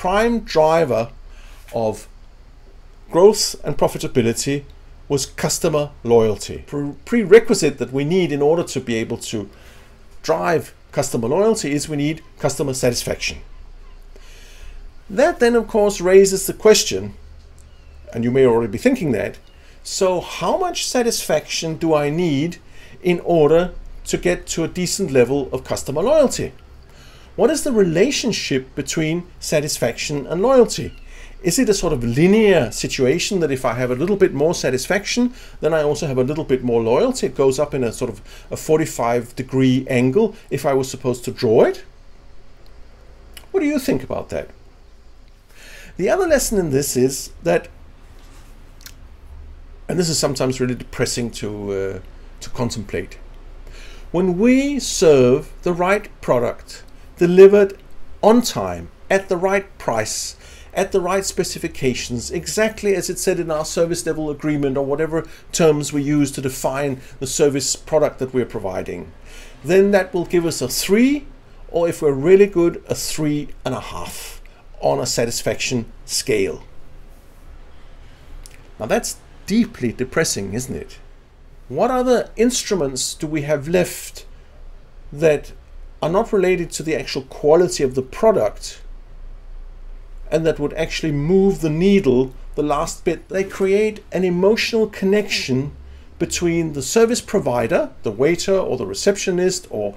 prime driver of growth and profitability was customer loyalty. Pre- prerequisite that we need in order to be able to drive customer loyalty is we need customer satisfaction. That then, of course, raises the question, and you may already be thinking that so, how much satisfaction do I need in order to get to a decent level of customer loyalty? What is the relationship between satisfaction and loyalty? Is it a sort of linear situation that if I have a little bit more satisfaction, then I also have a little bit more loyalty? It goes up in a sort of a 45 degree angle if I was supposed to draw it? What do you think about that? The other lesson in this is that and this is sometimes really depressing to uh, to contemplate. When we serve the right product, delivered on time, at the right price, at the right specifications, exactly as it said in our service level agreement or whatever terms we use to define the service product that we're providing, then that will give us a three, or if we're really good, a three and a half on a satisfaction scale. Now that's deeply depressing, isn't it? What other instruments do we have left that are not related to the actual quality of the product and that would actually move the needle the last bit? They create an emotional connection between the service provider, the waiter or the receptionist or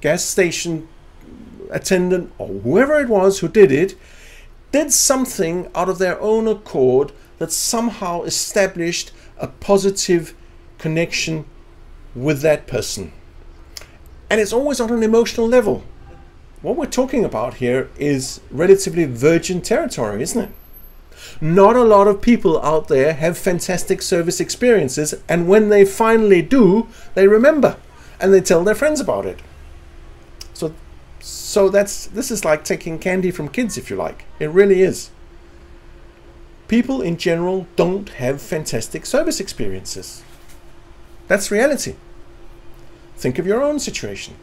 gas station attendant or whoever it was who did it, did something out of their own accord that somehow established a positive connection with that person. And it's always on an emotional level. What we're talking about here is relatively virgin territory, isn't it? Not a lot of people out there have fantastic service experiences, and when they finally do, they remember and they tell their friends about it. So, so that's this is like taking candy from kids, if you like. It really is people in general don't have fantastic service experiences. That's reality. Think of your own situation.